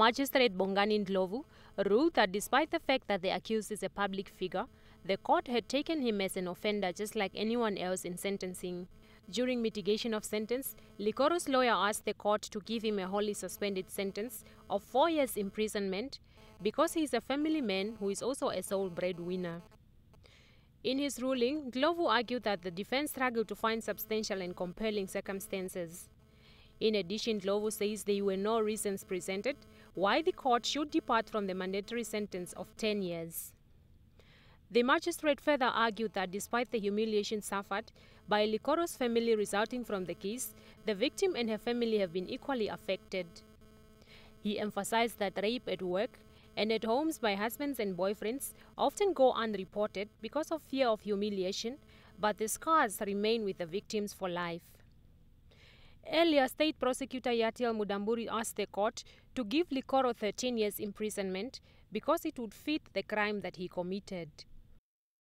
Magistrate Bongani Ndlovu ruled that despite the fact that the accused is a public figure, the court had taken him as an offender just like anyone else in sentencing. During mitigation of sentence, Likoro's lawyer asked the court to give him a wholly suspended sentence of four years imprisonment because he is a family man who is also a sole breadwinner. In his ruling, Ndlovu argued that the defense struggled to find substantial and compelling circumstances. In addition, Ndlovu says there were no reasons presented why the court should depart from the mandatory sentence of 10 years. The magistrate further argued that despite the humiliation suffered by Likoro's family resulting from the case, the victim and her family have been equally affected. He emphasized that rape at work and at homes by husbands and boyfriends often go unreported because of fear of humiliation, but the scars remain with the victims for life. Earlier, State Prosecutor Yatiel Mudamburi asked the court to give Likoro 13 years imprisonment because it would fit the crime that he committed.